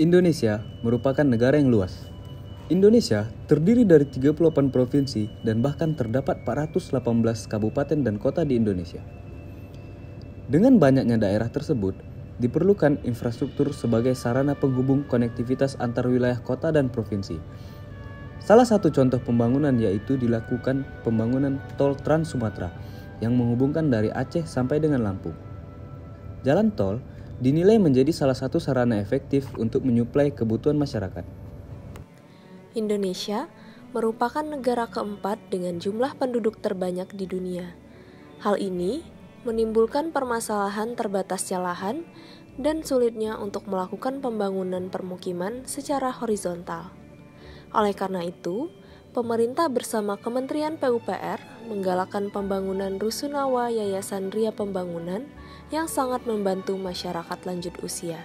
Indonesia merupakan negara yang luas. Indonesia terdiri dari 38 provinsi dan bahkan terdapat 418 kabupaten dan kota di Indonesia. Dengan banyaknya daerah tersebut, diperlukan infrastruktur sebagai sarana penghubung konektivitas antar wilayah kota dan provinsi. Salah satu contoh pembangunan yaitu dilakukan pembangunan tol Trans Sumatera yang menghubungkan dari Aceh sampai dengan Lampung. Jalan tol dinilai menjadi salah satu sarana efektif untuk menyuplai kebutuhan masyarakat. Indonesia merupakan negara keempat dengan jumlah penduduk terbanyak di dunia. Hal ini menimbulkan permasalahan terbatasnya lahan dan sulitnya untuk melakukan pembangunan permukiman secara horizontal. Oleh karena itu, pemerintah bersama Kementerian PUPR menggalakkan pembangunan Rusunawa Yayasan Ria Pembangunan yang sangat membantu masyarakat lanjut usia.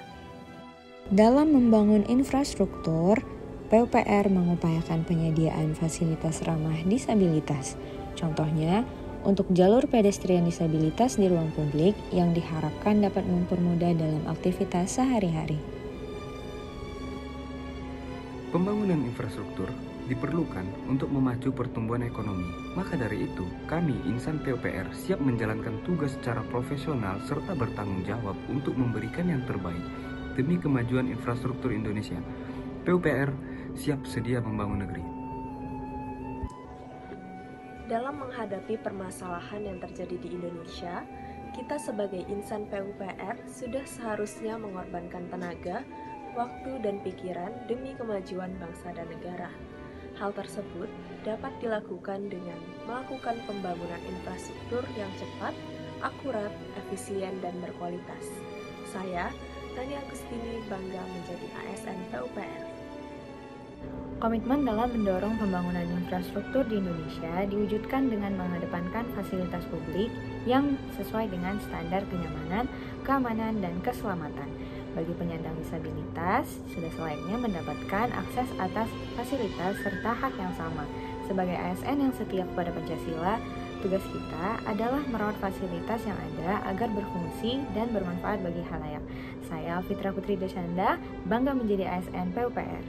Dalam membangun infrastruktur, PUPR mengupayakan penyediaan fasilitas ramah disabilitas. Contohnya, untuk jalur pedestrian disabilitas di ruang publik yang diharapkan dapat mempermudah dalam aktivitas sehari-hari. Pembangunan infrastruktur diperlukan untuk memacu pertumbuhan ekonomi. Maka dari itu, kami insan PUPR siap menjalankan tugas secara profesional serta bertanggung jawab untuk memberikan yang terbaik demi kemajuan infrastruktur Indonesia. PUPR siap sedia membangun negeri. Dalam menghadapi permasalahan yang terjadi di Indonesia, kita sebagai insan PUPR sudah seharusnya mengorbankan tenaga, waktu, dan pikiran demi kemajuan bangsa dan negara. Hal tersebut dapat dilakukan dengan melakukan pembangunan infrastruktur yang cepat, akurat, efisien, dan berkualitas. Saya, Tania Agustini, bangga menjadi ASN PUPR. Komitmen dalam mendorong pembangunan infrastruktur di Indonesia diwujudkan dengan mengedepankan fasilitas publik yang sesuai dengan standar kenyamanan, keamanan, dan keselamatan bagi penyandang disabilitas sudah selayaknya mendapatkan akses atas fasilitas serta hak yang sama. Sebagai ASN yang setia kepada Pancasila, tugas kita adalah merawat fasilitas yang ada agar berfungsi dan bermanfaat bagi halayak. Saya Fitra Putri Desanda, bangga menjadi ASN PUPR.